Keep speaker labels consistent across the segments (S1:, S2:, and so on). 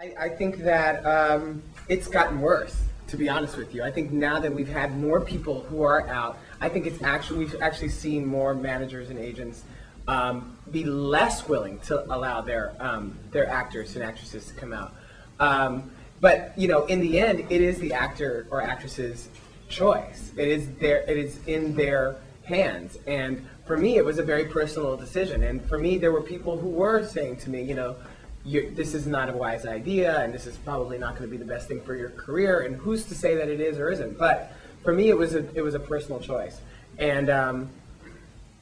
S1: I, I think that um, it's gotten worse, to be honest with you. I think now that we've had more people who are out, I think it's actually we've actually seen more managers and agents um, be less willing to allow their um, their actors and actresses to come out. Um, but you know, in the end, it is the actor or actress's choice. It is their it is in their hands. And for me, it was a very personal decision. And for me, there were people who were saying to me, you know, this is not a wise idea, and this is probably not going to be the best thing for your career. And who's to say that it is or isn't? But for me, it was a it was a personal choice, and um,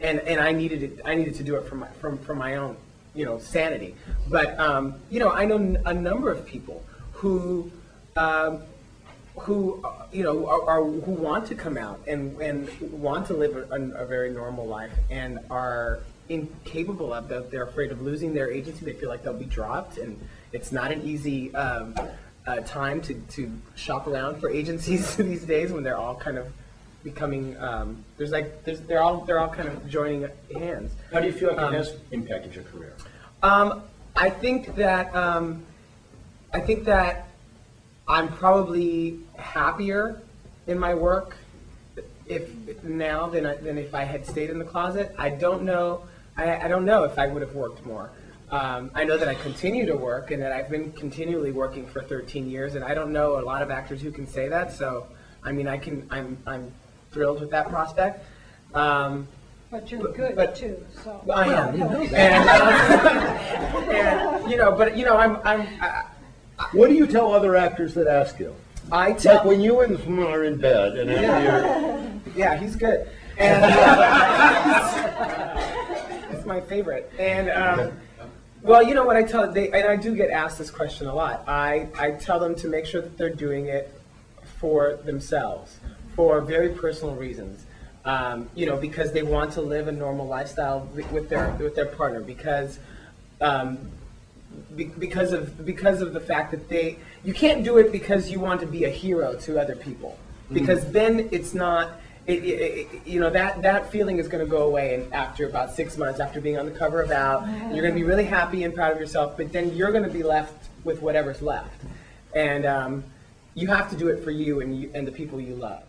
S1: and and I needed it. I needed to do it for my from for my own you know sanity. But um, you know, I know a number of people who. Um, who you know are, are who want to come out and and want to live a, a very normal life and are incapable of that. They're afraid of losing their agency. They feel like they'll be dropped, and it's not an easy um, uh, time to, to shop around for agencies these days when they're all kind of becoming. Um, there's like there's they're all they're all kind of joining hands.
S2: How do you feel like
S1: Um,
S2: it has impacted your career?
S1: Um, I think that um, I think that I'm probably happier in my work if now than I, than if I had stayed in the closet. I don't know. I, I don't know if I would have worked more. Um, I know that I continue to work and that I've been continually working for 13 years, and I don't know a lot of actors who can say that. So, I mean, I can. I'm I'm thrilled with that prospect. Um,
S3: But you're
S1: But-
S3: good
S1: but-
S3: too, so.
S1: I am, and, um, and you know, but you know, I'm I'm I,
S4: What do you tell other actors that ask you?
S1: I tell.
S4: Like
S1: tell
S4: when you and someone are in bed and after you're,
S1: yeah, he's good, and uh, he's my favorite. And um, well, you know what I tell they, and I do get asked this question a lot. I I tell them to make sure that they're doing it for themselves, for very personal reasons. Um, you know, because they want to live a normal lifestyle with their with their partner. Because um, be- because of because of the fact that they you can't do it because you want to be a hero to other people because then it's not it, it, you know that that feeling is going to go away and after about six months after being on the cover of out you're going to be really happy and proud of yourself but then you're going to be left with whatever's left. And um, you have to do it for you and you and the people you love